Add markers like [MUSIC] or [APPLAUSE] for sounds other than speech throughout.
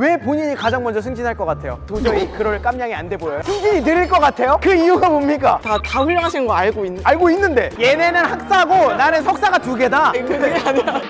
왜 본인이 가장 먼저 승진할 것 같아요? 도저히 그럴 깜냥이 안 돼 보여요. 승진이 느릴 것 같아요? 그 이유가 뭡니까? 다, 다 훌륭하신 거 알고 있는 알고 있는데 얘네는 학사고 나는 석사가 두 개다. 그게 아니라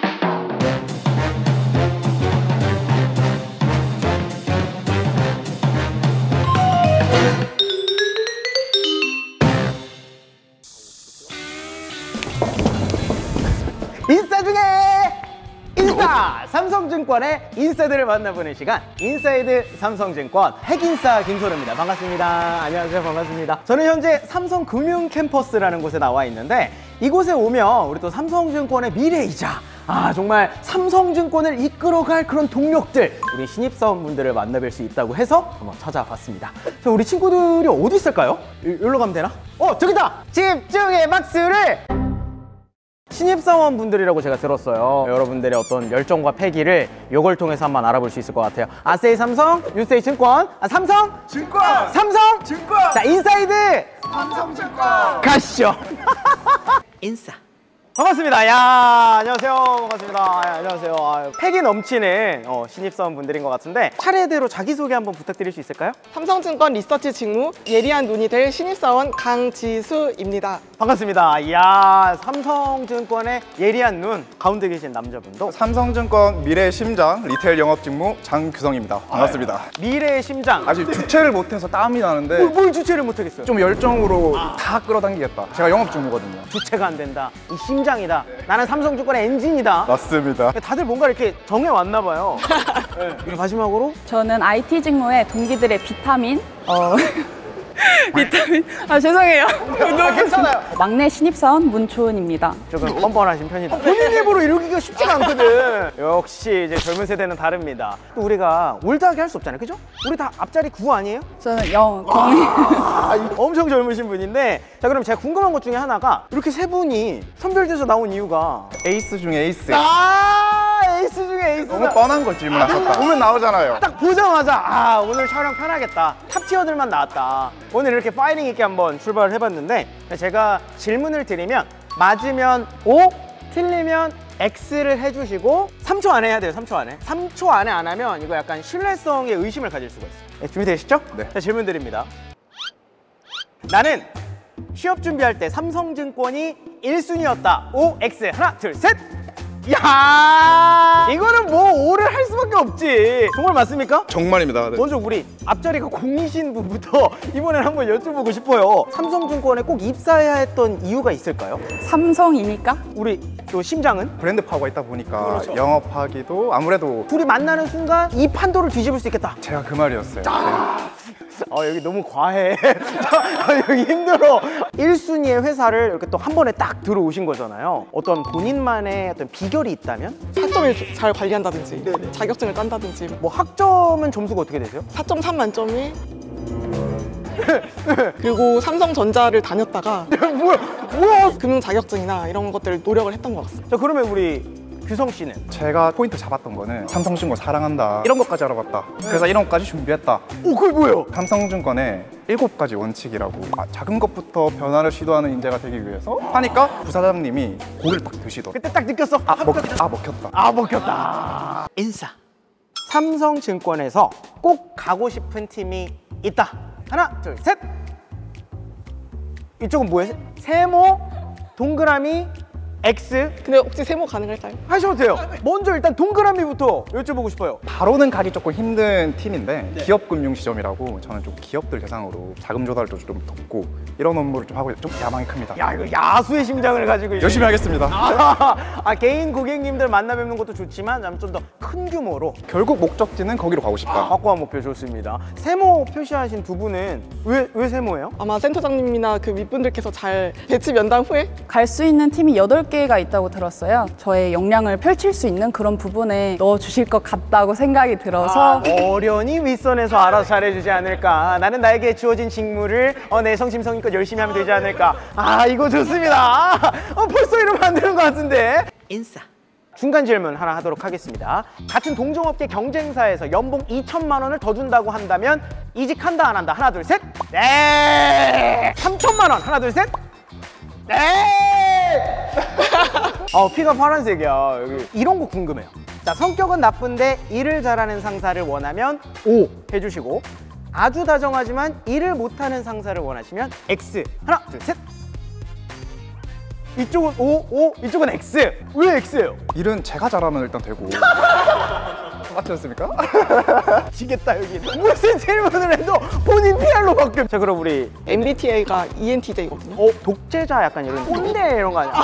인싸 삼성증권의 인싸들을 만나보는 시간. 인사이드 삼성증권 핵인싸 김소르입니다. 반갑습니다. 안녕하세요. 반갑습니다. 저는 현재 삼성금융 캠퍼스라는 곳에 나와 있는데 이곳에 오면 우리 또 삼성증권의 미래이자 아 정말 삼성증권을 이끌어갈 그런 동력들 우리 신입사원분들을 만나뵐 수 있다고 해서 한번 찾아봤습니다. 자 우리 친구들이 어디 있을까요? 이- 여기로 가면 되나? 어 저기다! 집중의 박수를 신입사원분들이라고 제가 들었어요. 여러분들의 어떤 열정과 패기를 요걸 통해서 한번 알아볼 수 있을 것 같아요. I say 삼성, you say 증권, 아 삼성, 증권! 삼성, 증권! 자 인사이드 삼성 증권! 가시죠. 인싸. 반갑습니다. 야 안녕하세요. 반갑습니다. 야, 안녕하세요. 아유, 패기 넘치는 어, 신입사원 분들인 것 같은데 차례대로 자기소개 한번 부탁드릴 수 있을까요? 삼성증권 리서치 직무 예리한 눈이 될 신입사원 강지수입니다. 반갑습니다. 이야 삼성증권의 예리한 눈 가운데 계신 남자분도 삼성증권 미래의 심장 retail 영업 직무 장규성입니다. 반갑습니다. 미래의 심장. 아직 주체를 못해서 땀이 나는데 뭘, 뭘 주체를 못하겠어요? 좀 열정으로 다 끌어당기겠다. 제가 영업 직무거든요. 주체가 안 된다. 이 심장 이다. 나는 삼성증권의 엔진이다. 맞습니다. 다들 뭔가 이렇게 정해 왔나 봐요. [LAUGHS] 네. 그리고 마지막으로 저는 IT 직무의 동기들의 비타민 어 [LAUGHS] [LAUGHS] 비타민 아 죄송해요 아, 괜찮아요. 막내 신입사원 문초은입니다 조금 뻔뻔하신 편이다. 본인 입으로 이러기가 쉽지가 않거든. [LAUGHS] 역시 이제 젊은 세대는 다릅니다. 또 우리가 old하게 할 수 없잖아요. 그죠? 우리 다 앞자리 9 아니에요? 저는 영 공이 아, 엄청 젊으신 분인데 자 그럼 제가 궁금한 것 중에 하나가 이렇게 세 분이 선별돼서 나온 이유가 에이스 중에 에이스. 아 에이스 중에 에이스다. 너무 뻔한 걸 질문하셨다. 보면 나오잖아요. 딱 보자마자 아 오늘 촬영 편하겠다 top tier들만 나왔다 오늘 이렇게 파이팅 있게 한번 출발을 해봤는데 제가 질문을 드리면 맞으면 O 틀리면 X를 해주시고 3초 안에 해야 돼요 3초 안에 3초 안에 안 하면 이거 약간 신뢰성에 의심을 가질 수가 있어요 네, 준비되시죠? 네. 자 질문 드립니다 나는 취업 준비할 때 삼성증권이 1순위였다 O, X 하나 둘셋 야 이거는 뭐 O를 할 수밖에 없지 정말 맞습니까? 정말입니다. 네. 먼저 우리 앞자리가 공이신 분부터 [LAUGHS] 이번엔 한번 여쭤보고 싶어요. 삼성증권에 꼭 입사해야 했던 이유가 있을까요? 삼성이니까 우리 또 심장은 브랜드 파워가 있다 보니까 그렇죠. 영업하기도 아무래도 둘이 만나는 순간 이 판도를 뒤집을 수 있겠다. 제가 그 말이었어요. 네. 아 여기 너무 과해. [LAUGHS] 아, 여기 힘들어. 1순위의 회사를 이렇게 또 한 번에 딱 들어오신 거잖아요. 어떤 본인만의 어떤 비결이 있다면? 사점을 잘 관리한다든지 자격증을 딴다든지 뭐 학점은 점수가 어떻게 되세요? 4.3 만점이 그리고 삼성전자를 다녔다가 [LAUGHS] 뭐야? 뭐야? 금융 자격증이나 이런 것들을 노력을 했던 것 같습니다. 자 그러면 우리 규성 씨는 제가 포인트 잡았던 거는 삼성증권 사랑한다. 이런 것까지 알아봤다. 그래서 이런 것까지 준비했다. 오 그게 뭐예요? 삼성증권의 일곱 가지 원칙이라고 아, 작은 것부터 변화를 시도하는 인재가 되기 위해서 하니까 부사장님이 고기를 딱 드시더라고요. 그때 딱 느꼈어. 아, 먹, 아 먹혔다. 아 먹혔다. 인싸. 삼성증권에서 꼭 가고 싶은 팀이 있다. 하나, 둘, 셋. 이쪽은 뭐예요? 세모, 동그라미, X 근데 혹시 세모 가능할까요? 하셔도 돼요. 먼저 일단 동그라미부터 여쭤보고 싶어요. 바로는 가기 조금 힘든 팀인데 기업 금융 시점이라고 저는 좀 기업들 대상으로 자금 조달도 좀 돕고 이런 업무를 좀 하고 좀 야망이 큽니다. 야 이거 야수의 심장을 가지고 있네. 열심히 하겠습니다. 아, [LAUGHS] 아, 개인 고객님들 만나 뵙는 것도 좋지만 좀 더 큰 규모로 결국 목적지는 거기로 가고 싶다. 확고한 목표 좋습니다. 세모 표시하신 두 분은 왜, 왜 세모예요? 아마 센터장님이나 그 윗분들께서 잘 배치 면담 후에 갈 수 있는 팀이 8개 가 있다고 들었어요 저의 역량을 펼칠 수 있는 그런 부분에 넣어주실 것 같다고 생각이 들어서 어련히 윗선에서 알아서 잘해주지 않을까. 나는 나에게 주어진 직무를 어, 내 성심성의껏 열심히 하면 되지 않을까. 아 이거 좋습니다. 아, 어, 벌써 이러면 안 되는 것 같은데. 인싸. 중간 질문 하나 하도록 하겠습니다. 같은 동종업계 경쟁사에서 연봉 2천만 원을 더 준다고 한다면 이직한다 안 한다. 하나 둘 셋. 네. 3천만 원. 하나 둘 셋. 네. 어 피가 파란색이야. 여기 이런 거 궁금해요. 자, 성격은 나쁜데 일을 잘하는 상사를 원하면 O 해주시고 아주 다정하지만 일을 못하는 상사를 원하시면 X. 하나, 둘, 셋. 이쪽은 O, O, 이쪽은 X. 왜 X예요? 일은 제가 잘하면 일단 되고 [LAUGHS] 맞지 않습니까? [LAUGHS] 지겠다 여기. 무슨 질문을 해도 본인 PR로 바뀌어. 자, 그럼 우리 MBTI가 ENTJ거든요. 어 독재자 약간 이런 꼰대 이런 거 아니에요?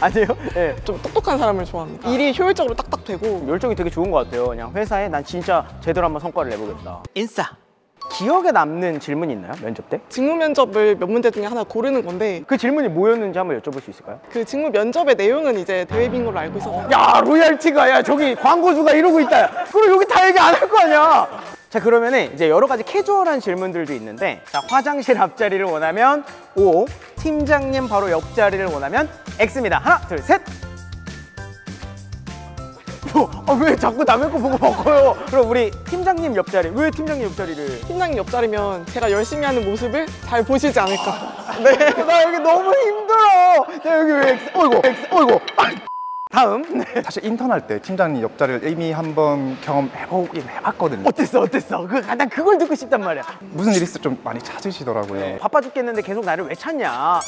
아니에요? 예. 좀 똑똑한 사람을 좋아합니다. 일이 효율적으로 딱딱 되고 열정이 되게 좋은 것 같아요. 그냥 회사에 난 진짜 제대로 한번 성과를 내보겠다. 인싸. 기억에 남는 질문이 있나요? 면접 때? 직무 면접을 몇 문제 중에 하나 고르는 건데 그 질문이 뭐였는지 한번 여쭤볼 수 있을까요? 그 직무 면접의 내용은 이제 대회 빙고로 알고 있어서 야 로얄티가 야 저기 광고주가 이러고 있다. 야. 그럼 여기 다 얘기 안 할 거 아니야? 자 그러면은 이제 여러 가지 캐주얼한 질문들도 있는데 자 화장실 앞자리를 원하면 O, 팀장님 바로 옆자리를 원하면 X입니다. 하나, 둘, 셋. 뭐, 아, 왜 자꾸 남의 거 보고 바꿔요? 그럼 우리 팀장님 옆자리 왜 팀장님 옆자리를? 팀장님 옆자리면 제가 열심히 하는 모습을 잘 보시지 않을까. 네. [LAUGHS] 나 여기 너무 힘들어. 나 여기 왜 X? 어이구, X, 어이구. 아, 다음. 네. 사실 인턴 할 때 팀장님 옆자리를 이미 한번 경험해보긴 해봤거든요 어땠어, 어땠어? 그, 난 그걸 듣고 싶단 말이야. 무슨 일때좀 많이 찾으시더라고요 바빠 죽겠는데 계속 나를 왜 찾냐?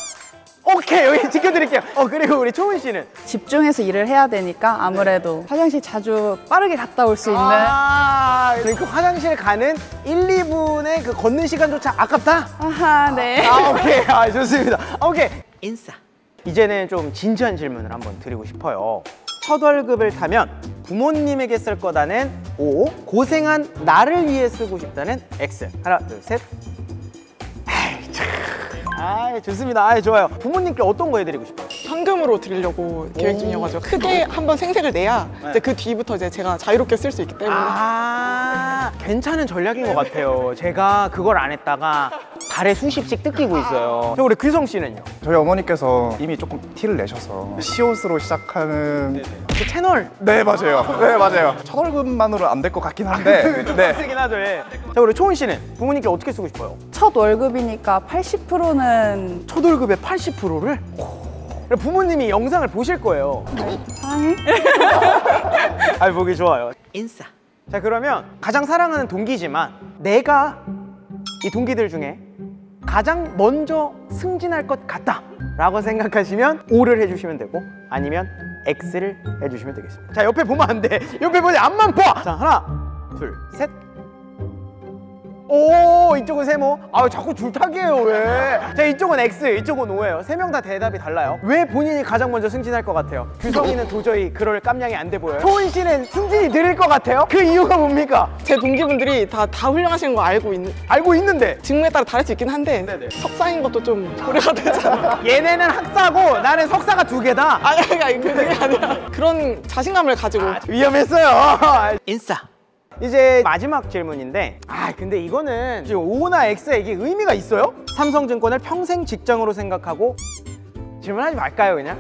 오케이, 여기 지켜드릴게요. 어, 그리고 우리 초은 씨는? 집중해서 일을 해야 되니까 아무래도 화장실 자주 빠르게 갔다 올 수 있는 아, 그 화장실 가는 1, 2분의 그 걷는 시간조차 아깝다? 아하 네. 아, 오케이. 아, 좋습니다. 오케이. 인싸. 이제는 좀 진지한 질문을 한번 드리고 싶어요. 첫 월급을 타면 부모님에게 쓸 거다는 O, 고생한 나를 위해 쓰고 싶다는 X. 하나, 둘, 셋. 아이, 좋습니다. 아이, 좋아요. 부모님께 어떤 거 해드리고 싶어요? 현금으로 드리려고 계획 중이어가지고 크게 한번 생색을 내야 이제 그 뒤부터 이제 제가 자유롭게 쓸 수 있기 때문에 아, 괜찮은 전략인 것 같아요. 제가 그걸 안 했다가 발에 수십씩 뜯기고 있어요. 자, 우리 규성 씨는요? 저희 어머니께서 이미 조금 티를 내셔서 시옷으로 시작하는 그 채널 네 맞아요 네 맞아요 첫 월급만으로 안 될 것 같긴 한데 네 쓰긴 하죠. 예. 자, 우리 초은 씨는 부모님께 어떻게 쓰고 싶어요? 첫 월급이니까 80%는 첫 월급의 80%를? 부모님이 영상을 보실 거예요. 사랑해. [LAUGHS] 아, 보기 좋아요. 인싸. 자, 그러면 가장 사랑하는 동기지만 내가 이 동기들 중에 가장 먼저 승진할 것 같다 라고 생각하시면 O를 해주시면 되고 아니면 X를 해주시면 되겠습니다. 자, 옆에 보면 안 돼. 옆에 보지 앞만 봐. 자, 하나, 둘, 셋. 오 이쪽은 세모 아 자꾸 줄타기예요 왜? 자 이쪽은 X 이쪽은 O예요 세 명 다 대답이 달라요 왜 본인이 가장 먼저 승진할 것 같아요? 규성이는 도저히 그럴 깜냥이 안 돼 보여요 초은 씨는 승진이 느릴 것 같아요? 그 이유가 뭡니까? 제 동기분들이 다, 다 훌륭하신 거 알고 있는 알고 있는데 직무에 따라 다를 수 있긴 한데 네네. 석사인 것도 좀 고려가 되잖아 [LAUGHS] 얘네는 학사고 나는 석사가 두 개다 아니 아니 그게 아니라 그런 자신감을 가지고 위험했어요 인싸 이제 마지막 질문인데 아 근데 이거는 지금 O나 X에 이게 의미가 있어요? 삼성증권을 평생 직장으로 생각하고 질문하지 말까요 그냥?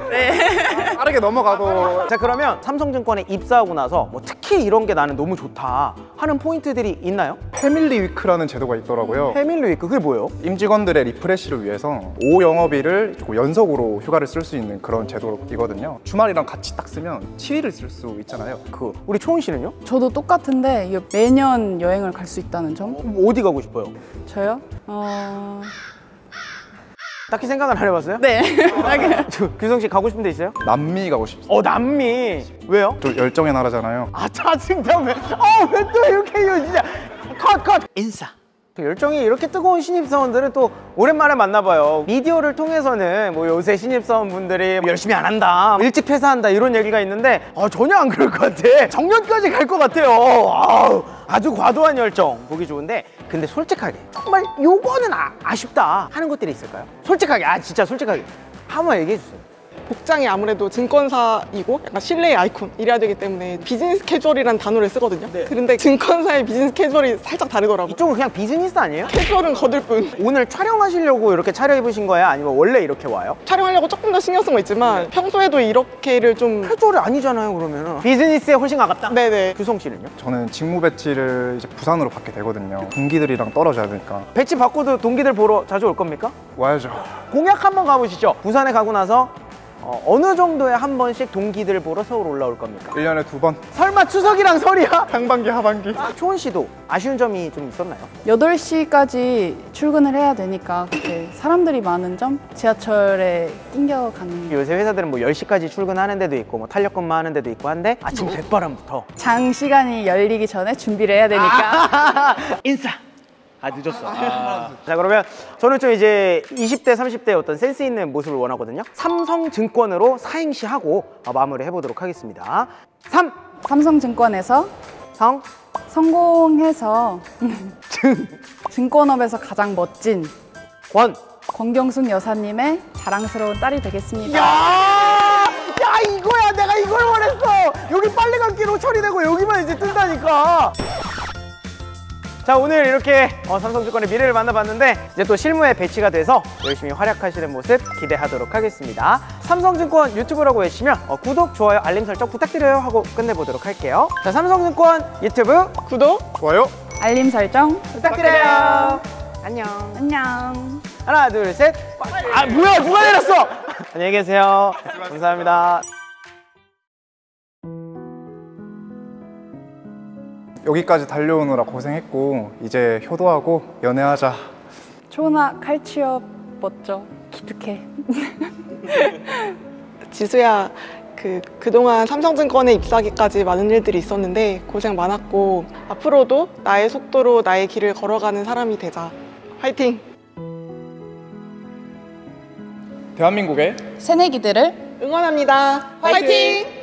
빠르게 넘어가도 자 그러면 삼성증권에 입사하고 나서 뭐 특히 이런 게 나는 너무 좋다 하는 포인트들이 있나요? family week라는 제도가 있더라고요 family week 그게 뭐예요? 임직원들의 refresh를 위해서 5 영업일을 조금 연속으로 휴가를 쓸 수 있는 그런 제도이거든요 주말이랑 같이 딱 쓰면 7일을 쓸 수 있잖아요 그 우리 초은 씨는요? 저도 똑같은데 이게 매년 여행을 갈 수 있다는 점. 어디 가고 싶어요? 저요? 어... 딱히 생각은 안 해봤어요? 네. 저, 규성 씨 가고 싶은 데 있어요? 남미 가고 싶습니다 어 남미 왜요? 또 열정의 나라잖아요 아 짜증나 왜? 아왜 또 이렇게 해요 진짜 컷 컷. 인싸. 열정이 이렇게 뜨거운 신입사원들은 또 오랜만에 만나봐요. 미디어를 통해서는 뭐 요새 신입사원분들이 뭐 열심히 안 한다, 일찍 퇴사한다 이런 얘기가 있는데 어, 전혀 안 그럴 것 같아. 정년까지 갈 것 같아요. 아우, 아주 과도한 열정 보기 좋은데 근데 솔직하게 정말 요거는 아, 아쉽다 하는 것들이 있을까요? 솔직하게 아 진짜 솔직하게 한번 얘기해 주세요. 복장이 아무래도 증권사이고 약간 신뢰의 아이콘 이래야 되기 때문에 비즈니스 캐주얼이라는 단어를 쓰거든요 그런데 증권사의 비즈니스 캐주얼이 살짝 다르더라고 이쪽은 그냥 비즈니스 아니에요? 캐주얼은 거들 뿐 오늘 촬영하시려고 이렇게 차려입으신 거야? 아니면 원래 이렇게 와요? 촬영하려고 조금 더 신경 쓴 거 있지만 평소에도 이렇게를 좀 캐주얼이 아니잖아요 그러면은 비즈니스에 훨씬 가깝다? 네네 규성 씨는요? 저는 직무 배치를 이제 부산으로 받게 되거든요 동기들이랑 떨어져야 되니까 배치 바꿔도 동기들 보러 자주 올 겁니까? 와야죠 공약 한번 가보시죠 부산에 가고 나서 어, 어느 정도에 한 번씩 동기들 보러 서울 올라올 겁니까? 1년에 두 번. 설마 추석이랑 설이야? [LAUGHS] 상반기, 하반기. 아, 초원 씨도 아쉬운 점이 좀 있었나요? 8시까지 출근을 해야 되니까 그때 사람들이 많은 점 지하철에 낑겨가는 요새 회사들은 뭐 10시까지 출근하는 데도 있고 뭐 탄력 근무 하는 데도 있고 한데 아침 백바람부터 장시간이 열리기 전에 준비를 해야 되니까 [LAUGHS] 인싸. 아 늦었어. [LAUGHS] 자 그러면 저는 좀 이제 20대 30대 어떤 센스 있는 모습을 원하거든요. 삼성증권으로 사행시 하고 어, 마무리 해보도록 하겠습니다. 삼, 삼성증권에서 성, 성공해서 증권업에서 가장 멋진 권. 권경숙 여사님의 자랑스러운 딸이 되겠습니다. 야, 야 이거야 내가 이걸 원했어. 여기 빨리 감기로 처리되고 여기만 이제 뜬다니까. 자 오늘 이렇게 어, 삼성증권의 미래를 만나봤는데 이제 또 실무에 배치가 돼서 열심히 활약하시는 모습 기대하도록 하겠습니다. 삼성증권 유튜브라고 외치면 어, 구독, 좋아요, 알림 설정 부탁드려요 하고 끝내보도록 할게요. 자 삼성증권 유튜브 구독! 좋아요. 알림 설정 부탁드려요. 안녕. 안녕. 하나 둘 셋. 아 뭐야 누가 내렸어? [LAUGHS] 안녕히 계세요. 감사합니다. 여기까지 달려오느라 고생했고 이제 효도하고 연애하자. 초나 칼취업 멋져. 기특해. [LAUGHS] 지수야, 그, 그동안 삼성증권에 입사하기까지 많은 일들이 있었는데 고생 많았고 앞으로도 나의 속도로 나의 길을 걸어가는 사람이 되자. 화이팅! 대한민국의 새내기들을 응원합니다. 화이팅!